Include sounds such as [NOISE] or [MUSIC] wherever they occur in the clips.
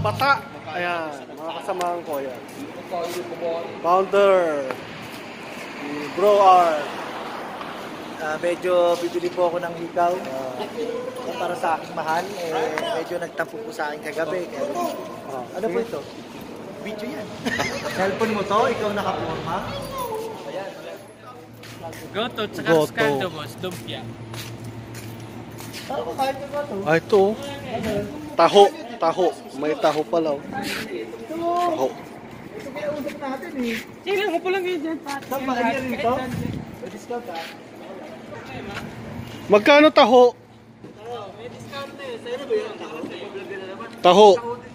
bata. Ayan, mga kasamahan ko. Ayan. Founder. Bro R. Ah, medyo bibili po ako ng hikaw. Ah, para sa aking mahal, eh, medyo nagtampo po sa akin kagabi. Kaya, Ah, ano po ito? Video yan. [LAUGHS] Cellphone mo to? Ikaw nakaporma? Goto, tsaka Goto. scaldo, boss. Lumpia. Ah, ito. Taho. Taho. May taho pala. oh. Taho. Ito kaya usap natin eh. Sige, mo po lang kayo dyan. Saan ba ito? May discount ah. Magkano taho? Taho.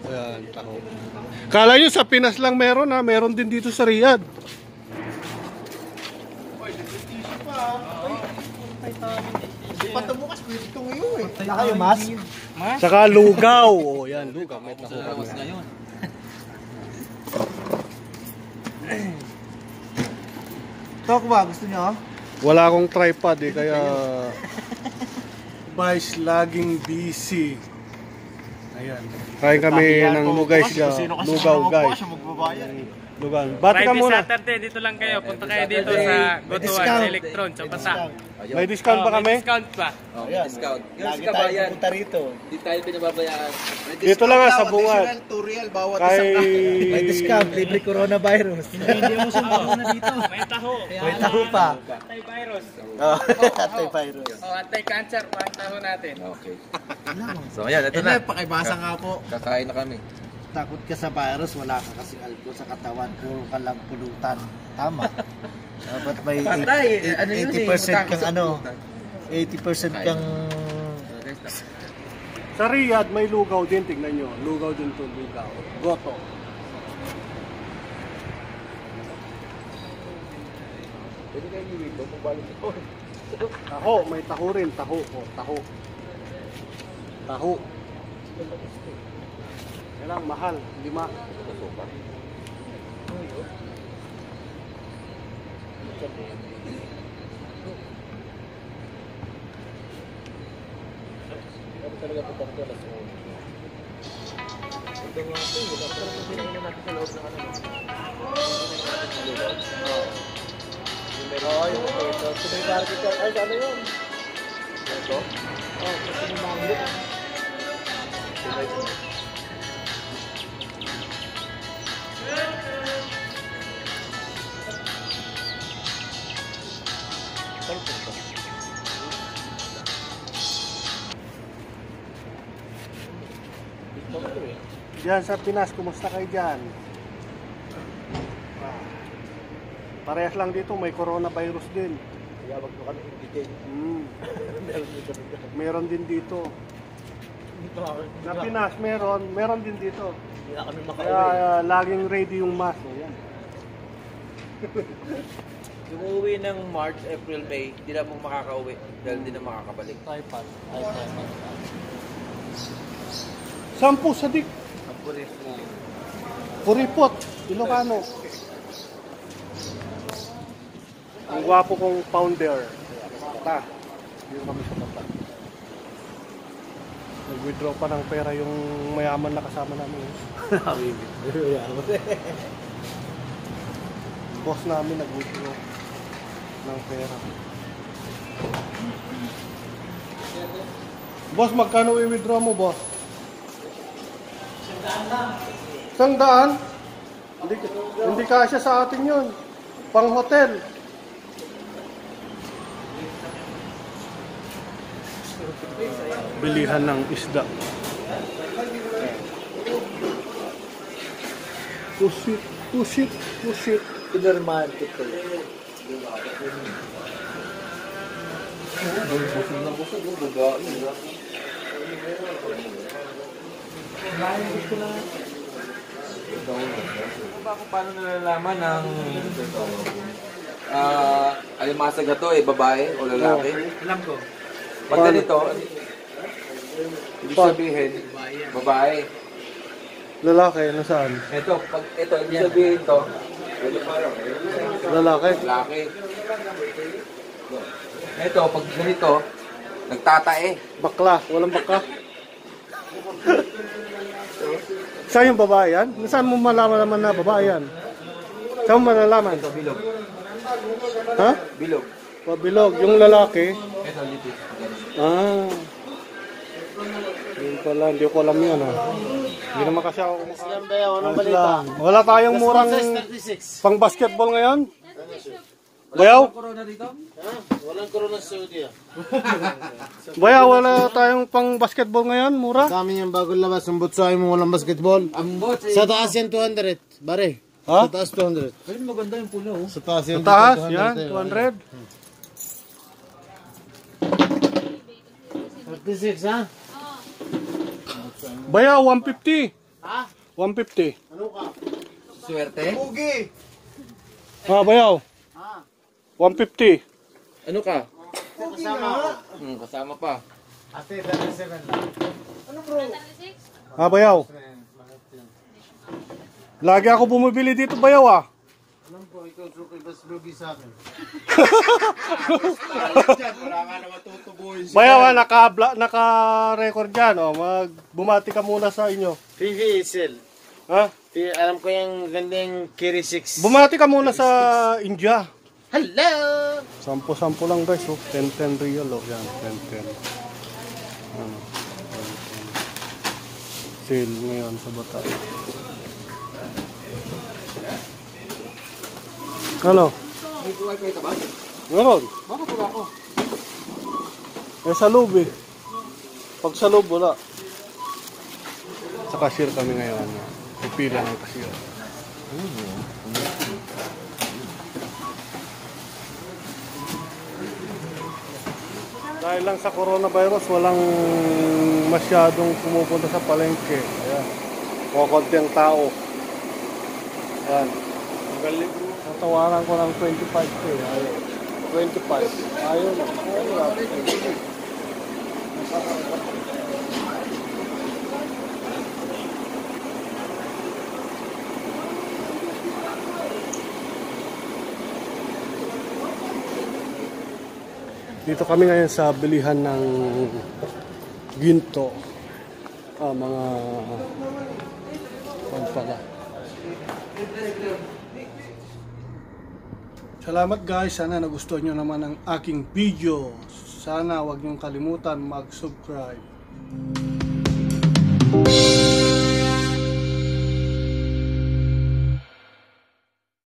Ayan, taho. Kala nyo sa Pinas lang meron ha, meron din dito sa Riyadh. Patabukas, pwede ito ngayon eh. Wala kayo, mas? Saka lugaw. Oh, yan, lugaw. May taho kami. [LAUGHS] Talk ba? Gusto nyo? Wala akong tripod eh, kaya Vice laging busy. Ayan. Kain kami ng lugaw guys. Lugaw guys. Lugaw. Bati ka Friday, muna. Saturday, dito lang kayo. Punta kayo dito sa May discount. Electron, sa Bata. May discount Oh, ba may kami? discount pa. Oh, Ayan. discount. Yung Lagi sa tayo kabayan, pupunta rito. di tayo pinababayaan. May Dito lang nga sa bungad. Turial, bawat Kay [LAUGHS] May discount, libre coronavirus. Hindi mo na dito. [LAUGHS] May taho. May taho pa. Antivirus. Oh, [LAUGHS] antivirus. Oh, anti-cancer pa ang taho natin. Okay. So, ayan, ito na. pakibasa nga po. Kakain na kami. Takot ka sa virus, wala ka kasing alcohol sa katawan, puro ka lang pulutan. Tama. [LAUGHS] Dapat may Patay, eight- ano yun eh, 80% matakot kang ano, pulutan. 80% kang Sa Riyadh may lugaw din, tingnan nyo. Lugaw din to, lugaw. Goto. Pwede kayo dito, pagbalik ito. Taho, may taho rin, taho. Oh, taho. Taho. Kailang mahal, lima. Oo, yung potato. Sumay market ka. Ay, ano yun? Ito? Oo, kasi may mango. Diyan sa Pinas, kumusta kayo dyan? Ah. Parehas lang dito, may coronavirus din. Kaya wag mo kami ibigay. Mm. [LAUGHS] Meron dito dito. Meron din dito. Dito ako. Sa Pinas, meron. Meron din dito. Hindi na kami Kaya makauwi. ah, laging ready yung mask. Oh, yan. [LAUGHS] Yung uuwi ng March, April, May, hindi na po makakauwi dahil hindi na makakabalik. IPad. Sampu sa dik. Ang pulis mo. Kuripot. Ilocano. Ang gwapo kong founder. Bata. Yun kami sa bata. Nag-withdraw pa ng pera yung mayaman na kasama namin. [LAUGHS] Boss namin nag-withdraw ng pera. Boss, magkano i-withdraw mo, boss? Isang daan? Hindi, hindi kasya sa atin yun. Pang hotel. Bilihan ng isda. Pusit, pusit, pusit. Pinarmantic ko yun. Busog na busog, bugaan. Ano ba kung paano nalalaman ng ah alimasag na to eh, babae o lalaki? Alam ko. Pag ganito, ibig sabihin, babae. Lalaki, nasaan? Ito, pag ito, ibig sabihin to, Lalaki. lalaki. Ito, pag ganito, nagtatae. Bakla, walang bakla. [LAUGHS] Saan yung babae yan? Saan mo malaman naman na babae yan? Saan mo malalaman? Bilog. Ha? Bilog. Pabilog. Yung lalaki? Ito, litis. Ah. Yun pala, hindi ko alam yun ah. Hindi naman kasi ako kumakain. Wala tayong murang pang basketball ngayon? Bayaw? Corona dito? Walang corona sa Saudi ah. [LAUGHS] Bayaw, wala tayong pang basketball ngayon? Mura? Sa amin yung bagong labas, ang butsahay mo walang basketball. Ang bot. Sa taas yan 200, bare. Ha? Sa taas 200. Ay, maganda yung pula oh. Sa taas yan. Sa taas, yan, eh. 200. 36 ha? Bayaw, 150. Ha? 150. Ano ka? Swerte? Ah, bayaw. 150. Ano ka? Kasama ako. Hmm, kasama pa. Ate, 37 lang. Ah, bayaw. Lagi ako bumibili dito, bayaw ah. Alam ko, ikaw suki bas lugi sa akin. Bayaw ah, naka, naka-record dyan. Oh. Mag, bumati ka muna sa inyo. PVSL. Ha? Alam ko yung gandang Kiri 6. Bumati ka muna sa India. Hello! Sampo-sampo lang guys, oh. 10-10 real, oh. Yan, 10-10. Ano, 10-10. Sale ngayon sa bata. Ano? May wifi ka ba? Meron. Bakit wala ako? Eh, sa loob eh. Pag sa loob, wala. Sa cashier kami ngayon. Pipila ng cashier. Dahil lang sa coronavirus, walang masyadong pumupunta sa palengke. Ayan. Kukunti ang tao. Ayan. Natawaran ko ng 25k. Ayun. 25. Ayun. Ayun. Dito kami ngayon sa bilihan ng ginto. Ah, mga pampala. Salamat guys. Sana nagustuhan nyo naman ang aking video. Sana wag niyong kalimutan mag-subscribe.